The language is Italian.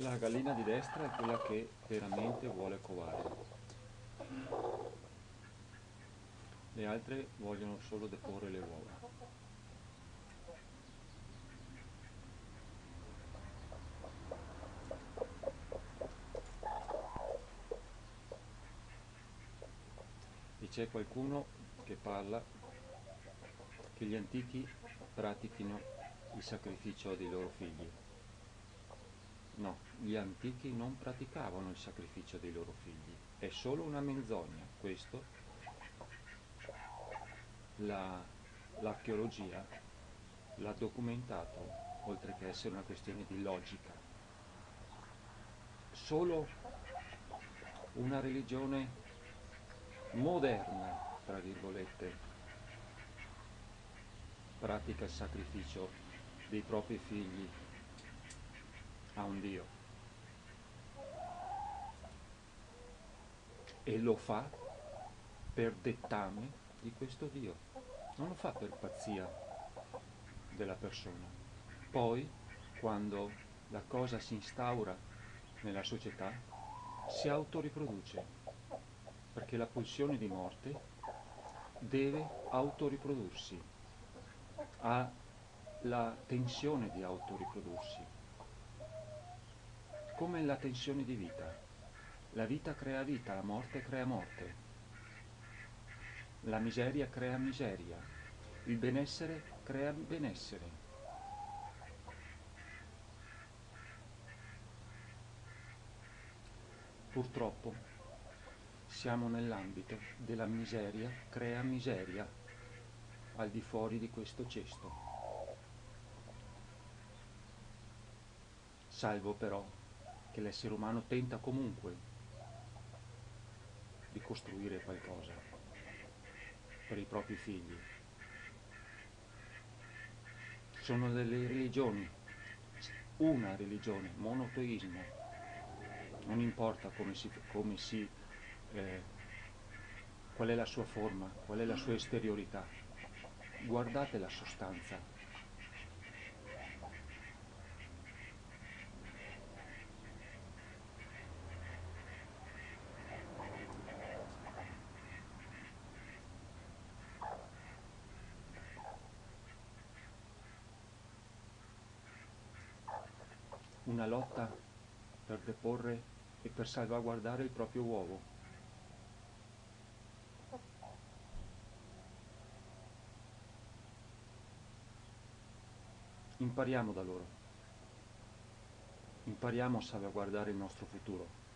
La gallina di destra è quella che veramente vuole covare. Le altre vogliono solo deporre le uova. E c'è qualcuno che parla che gli antichi pratichino il sacrificio dei loro figli. No, gli antichi non praticavano il sacrificio dei loro figli, è solo una menzogna, questo. La, l'archeologia l'ha documentato, oltre che essere una questione di logica. Solo una religione moderna, tra virgolette, pratica il sacrificio dei propri figli un Dio. E lo fa per dettame di questo Dio, non lo fa per pazzia della persona. Poi, quando la cosa si instaura nella società, si autoriproduce, perché la pulsione di morte deve autoriprodursi, ha la tensione di autoriprodursi come la tensione di vita. La vita crea vita, la morte crea morte. La miseria crea miseria. Il benessere crea benessere. Purtroppo siamo nell'ambito della miseria crea miseria al di fuori di questo cesto. Salvo però che l'essere umano tenta comunque di costruire qualcosa per i propri figli. Sono delle religioni, una religione, monoteismo, non importa come si, come si eh, qual è la sua forma, qual è la sua esteriorità, guardate la sostanza una lotta per deporre e per salvaguardare il proprio uovo. Impariamo da loro, impariamo a salvaguardare il nostro futuro.